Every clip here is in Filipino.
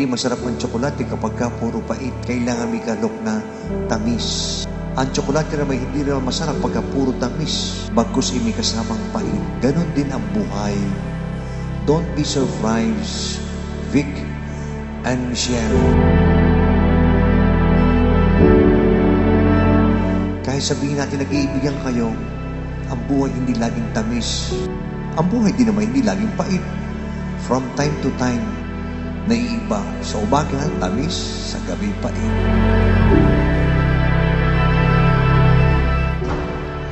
Hindi masarap ang tsokolate kapag ka puro pait. Kailangan may kalok na tamis. Ang tsokolate naman hindi naman masarap pagka puro tamis. Bagkus may kasamang pait. Ganon din ang buhay. Don't be surprised, Vic and Michelle. Kahit sabihin natin nag-iibigan kayo, ang buhay hindi laging tamis. Ang buhay din naman hindi laging pait. From time to time, naiiba. Sa umaga, tamis. Sa gabi, pait.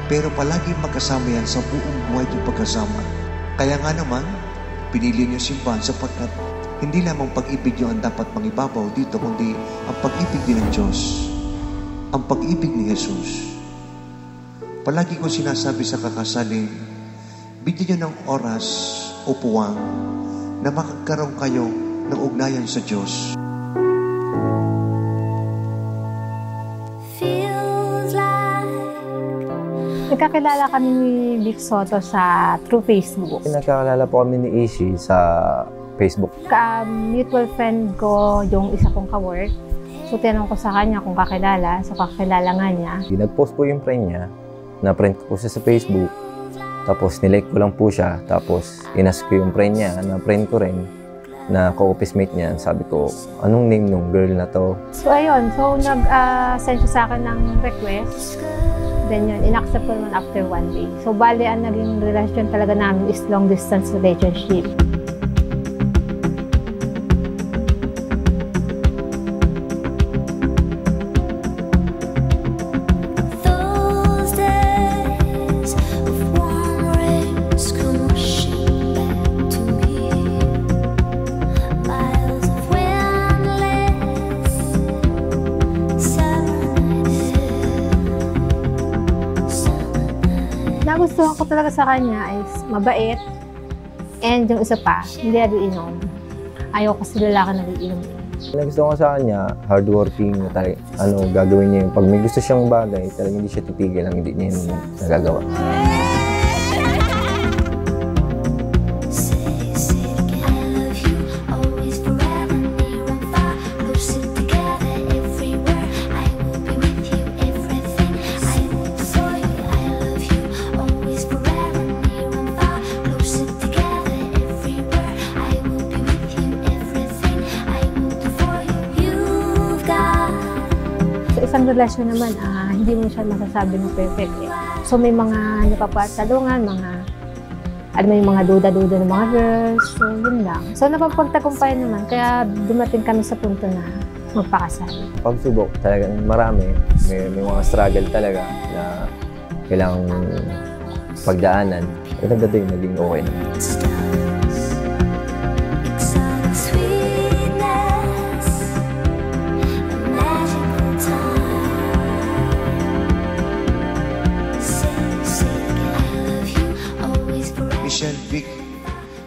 Pero palagi magkasama yan sa buong buhay yung pagkasama. Kaya nga naman, pinili niyo simbahan sapagkat hindi lamang pag-ibig niyo ang dapat mangibabaw dito, kundi ang pag-ibig din ng Diyos. Ang pag-ibig ni Jesus. Palagi ko sinasabi sa kakasaling, bigyan niyo ng oras o puwang na makagkaroon kayo ng ugnayan sa Diyos. Feels like Nagkakilala kami ni Vic Soto sa through Facebook. Nagkakalala po kami ni Ishi sa Facebook. Ka mutual friend ko yung isa kong ka-work. So tinanong ko sa kanya kung kakilala. So kakilala nga niya. Nag-post po yung friend niya. Na-friend ko po siya sa Facebook. Tapos nilike ko lang po siya. Tapos inas ko yung friend niya na friend ko rin na co-office mate niya. Sabi ko, anong name nung girl na to? So ayun, so nag-send siya sa akin ng request. Then yun, in-accept ko naman after one day. So bali, ang naging relasyon talaga namin is long distance relationship. Nagustuhan ko talaga sa kanya is mabait. And yung isa pa, hindi nagiinom. Ayaw kasi lalaki nagiinom. Nagustuhan ko sa kanya, hardworking, na talaga, ano, gagawin niya yung, pag may gusto siyang bagay, talagang hindi siya titigil lang, hindi niya yun nagagawa. Say, isang relasyon naman, ah, hindi mo siya masasabi na perfect eh. So may mga napapatalungan, mga alam mo yung mga duda-duda ng mga girls. So yun lang. So napapagtagumpay naman. Kaya dumating kami sa punto na magpakasal. Pagsubok, talagang marami. May, may mga struggle talaga na kailangang pagdaanan. At dating naging okay naman. Vic,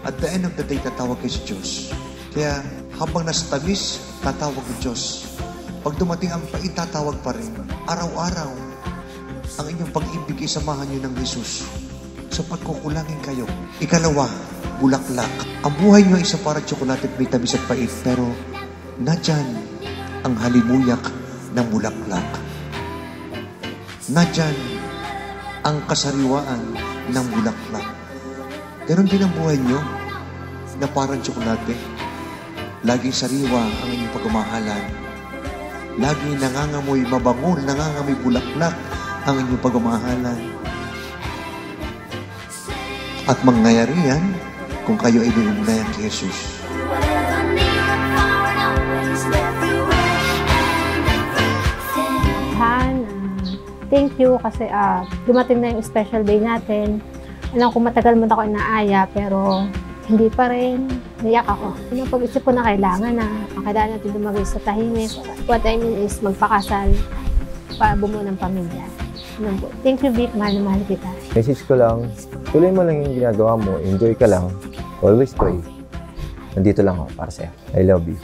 at the end of the day, tatawag kayo sa Diyos. Kaya habang nasa tamis, tatawag ng Diyos. Pag dumating ang pait, pa rin. Araw-araw, ang inyong pag-ibig ay samahan niyo ng Jesus. Sa pagkukulangin kayo. Ikalawa, bulaklak. Ang buhay niyo ay isa para tsokolate at may tamis at pait, pero nadyan ang halimuyak ng bulaklak. Nadyan ang kasariwaan ng bulaklak. Ganon din ang buhay nyo na parang tsokolate. Laging sariwa ang inyong pagmamahalan. Laging nangangamoy mabango, nangangamoy bulaklak ang inyong pagmamahalan. At mangyayari yan kung kayo ay binugnayan kay Jesus. Wherever, near and far, and always everywhere and everything. Han, ah, thank you kasi ah, dumating na yung special day natin. Alam ko matagal mo na ako inaaya pero hindi pa rin. Niyak ako. Yung pag-isip ko na kailangan na. Ang kailangan natin lumagay sa tahimik. What I mean is magpakasal para bumuo ng pamilya. Thank you, Vic. Mahal na mahal kita. Message ko lang, tuloy mo lang yung ginagawa mo, enjoy ka lang, always pray. Nandito lang ako para sa'yo. I love you.